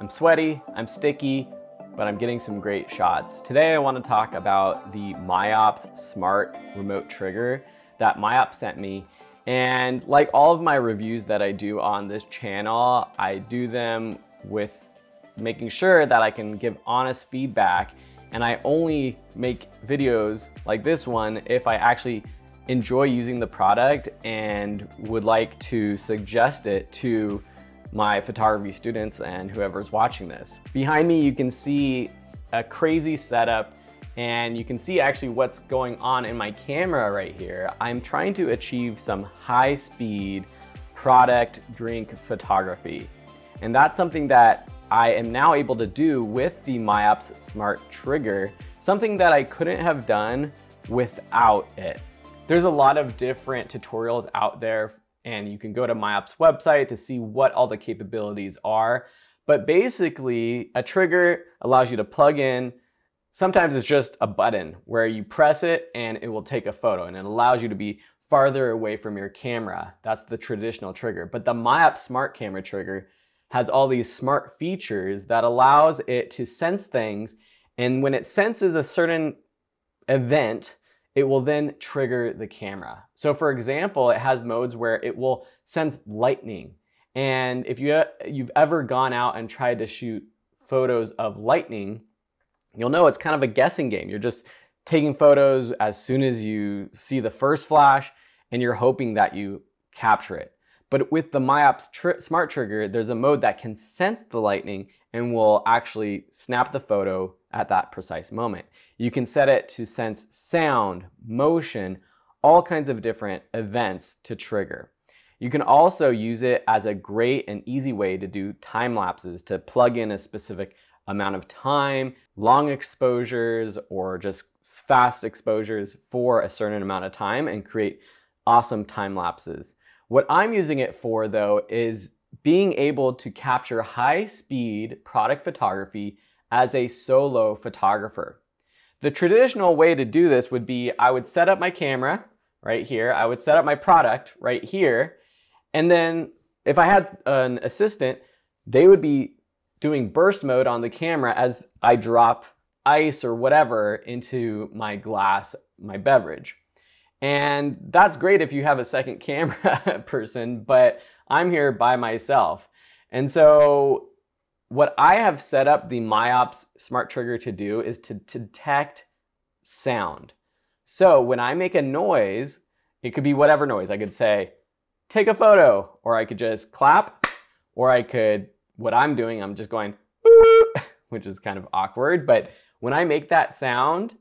I'm sweaty, I'm sticky, but I'm getting some great shots. Today I want to talk about the MIOPS Smart Remote Trigger that MIOPS sent me. And like all of my reviews that I do on this channel, I do them with making sure that I can give honest feedback and I only make videos like this one if I actually enjoy using the product and would like to suggest it to my photography students and whoever's watching this. Behind me, you can see a crazy setup and you can see actually what's going on in my camera right here. I'm trying to achieve some high speed product drink photography. And that's something that I am now able to do with the MIOPS Smart Trigger, something that I couldn't have done without it. There's a lot of different tutorials out there and you can go to MIOPS website to see what all the capabilities are. But basically, a trigger allows you to plug in. Sometimes it's just a button where you press it and it will take a photo and it allows you to be farther away from your camera. That's the traditional trigger. But the MIOPS Smart Camera trigger has all these smart features that allows it to sense things. And when it senses a certain event, it will then trigger the camera. So for example, it has modes where it will sense lightning. And if you, you've ever gone out and tried to shoot photos of lightning, you'll know it's kind of a guessing game. You're just taking photos as soon as you see the first flash and you're hoping that you capture it. But with the MIOPS tr Smart Trigger, there's a mode that can sense the lightning and will actually snap the photo at that precise moment. You can set it to sense sound, motion, all kinds of different events to trigger. You can also use it as a great and easy way to do time lapses, to plug in a specific amount of time, long exposures, or just fast exposures for a certain amount of time and create awesome time lapses. What I'm using it for though is being able to capture high speed product photography as a solo photographer. The traditional way to do this would be I would set up my camera right here, I would set up my product right here, and then if I had an assistant, they would be doing burst mode on the camera as I drop ice or whatever into my glass, my beverage. And that's great if you have a second camera person, but I'm here by myself. And so what I have set up the MIOPS Smart Trigger to do is to, detect sound. So when I make a noise, it could be whatever noise. I could say, take a photo, or I could just clap, or I could, what I'm doing, I'm just going, which is kind of awkward. But when I make that sound,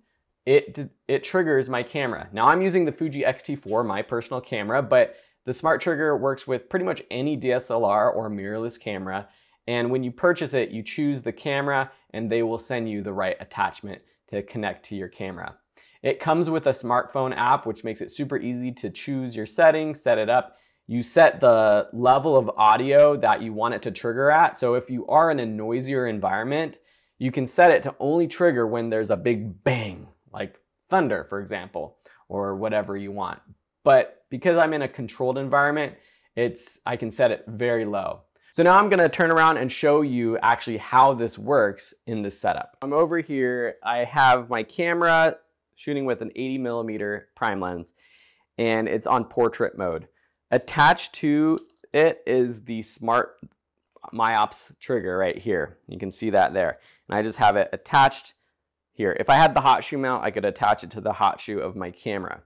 it, it triggers my camera. Now I'm using the Fuji X-T4, my personal camera, but the Smart Trigger works with pretty much any DSLR or mirrorless camera. And when you purchase it, you choose the camera and they will send you the right attachment to connect to your camera. It comes with a smartphone app, which makes it super easy to choose your settings, set it up. You set the level of audio that you want it to trigger at. So if you are in a noisier environment, you can set it to only trigger when there's a big bang like thunder, for example, or whatever you want. But because I'm in a controlled environment, it's I can set it very low. So now I'm gonna turn around and show you actually how this works in this setup. I'm over here, I have my camera shooting with an 80 millimeter prime lens and it's on portrait mode. Attached to it is the smart MIOPS trigger right here. You can see that there. And I just have it attached here. If I had the hot shoe mount, I could attach it to the hot shoe of my camera.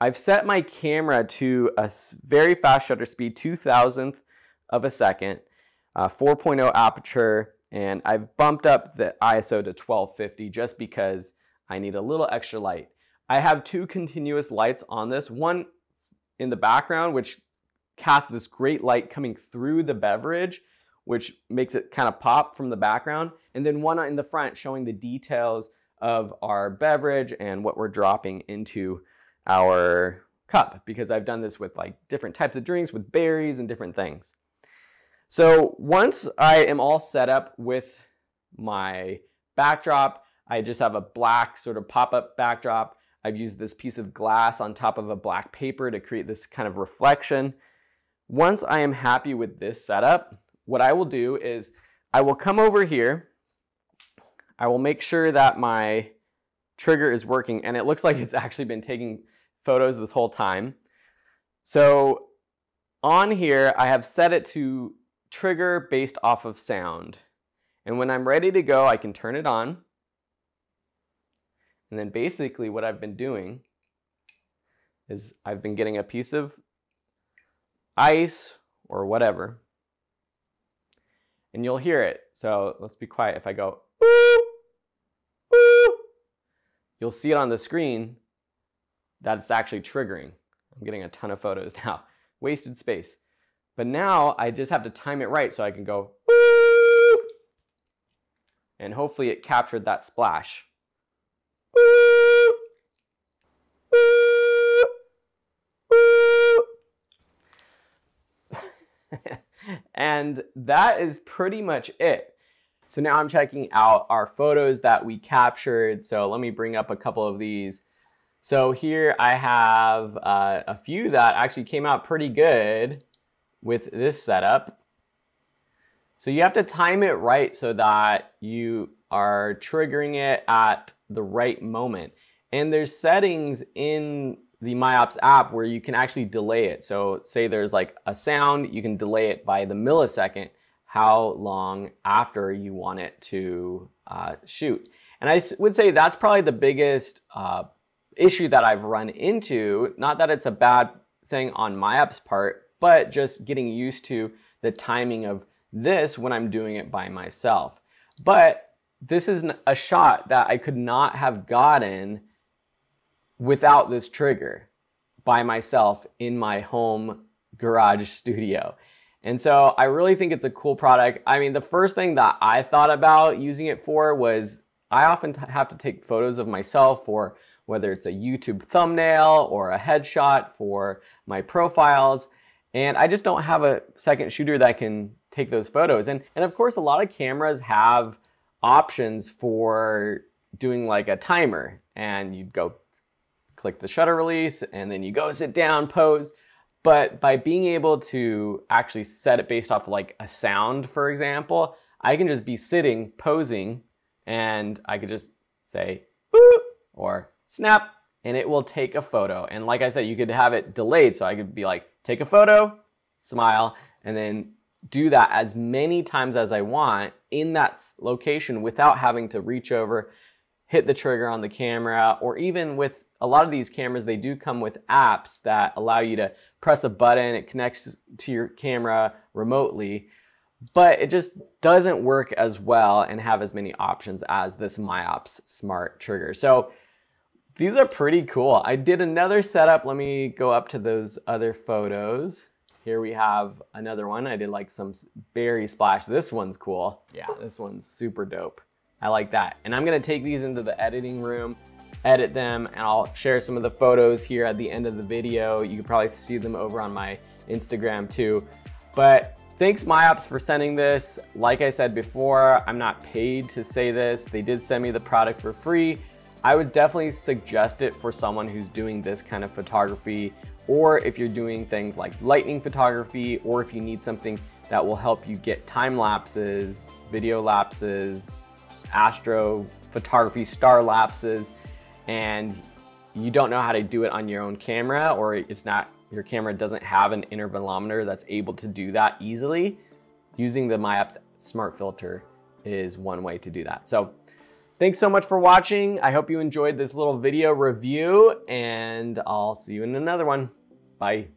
I've set my camera to a very fast shutter speed, 2000th of a second, uh, 4.0 aperture, and I've bumped up the ISO to 1250 just because I need a little extra light. I have two continuous lights on this, one in the background, which casts this great light coming through the beverage, which makes it kind of pop from the background. And then one in the front showing the details of our beverage and what we're dropping into our cup because I've done this with like different types of drinks with berries and different things. So once I am all set up with my backdrop, I just have a black sort of pop-up backdrop. I've used this piece of glass on top of a black paper to create this kind of reflection. Once I am happy with this setup, what I will do is I will come over here. I will make sure that my trigger is working and it looks like it's actually been taking photos this whole time. So on here, I have set it to trigger based off of sound. And when I'm ready to go, I can turn it on. And then basically what I've been doing is I've been getting a piece of ice or whatever. And you'll hear it. So let's be quiet. If I go, you'll see it on the screen that it's actually triggering. I'm getting a ton of photos now. Wasted space. But now I just have to time it right so I can go, and hopefully it captured that splash. and that is pretty much it. So now I'm checking out our photos that we captured. So let me bring up a couple of these. So here I have uh, a few that actually came out pretty good with this setup. So you have to time it right so that you are triggering it at the right moment. And there's settings in the MIOPS app where you can actually delay it. So say there's like a sound, you can delay it by the millisecond how long after you want it to uh, shoot. And I would say that's probably the biggest uh, issue that I've run into. Not that it's a bad thing on MIOPS part, but just getting used to the timing of this when I'm doing it by myself. But this is a shot that I could not have gotten without this trigger by myself in my home garage studio. And so I really think it's a cool product. I mean, the first thing that I thought about using it for was I often have to take photos of myself for whether it's a YouTube thumbnail or a headshot for my profiles. And I just don't have a second shooter that can take those photos. And, and of course, a lot of cameras have options for doing like a timer and you'd go click the shutter release and then you go sit down, pose. But by being able to actually set it based off like a sound, for example, I can just be sitting, posing, and I could just say, boop, or snap, and it will take a photo. And like I said, you could have it delayed. So I could be like, take a photo, smile, and then do that as many times as I want in that location without having to reach over, hit the trigger on the camera, or even with a lot of these cameras, they do come with apps that allow you to press a button, it connects to your camera remotely, but it just doesn't work as well and have as many options as this MIOPS smart trigger. So these are pretty cool. I did another setup. Let me go up to those other photos. Here we have another one. I did like some berry splash. This one's cool. Yeah, this one's super dope. I like that. And I'm gonna take these into the editing room edit them and I'll share some of the photos here at the end of the video. You can probably see them over on my Instagram too. But thanks MIOPS for sending this. Like I said before, I'm not paid to say this. They did send me the product for free. I would definitely suggest it for someone who's doing this kind of photography or if you're doing things like lightning photography or if you need something that will help you get time lapses, video lapses, astro photography, star lapses, and you don't know how to do it on your own camera or it's not your camera doesn't have an intervalometer that's able to do that easily, using the MIOPS Smart Filter is one way to do that. So thanks so much for watching. I hope you enjoyed this little video review and I'll see you in another one. Bye.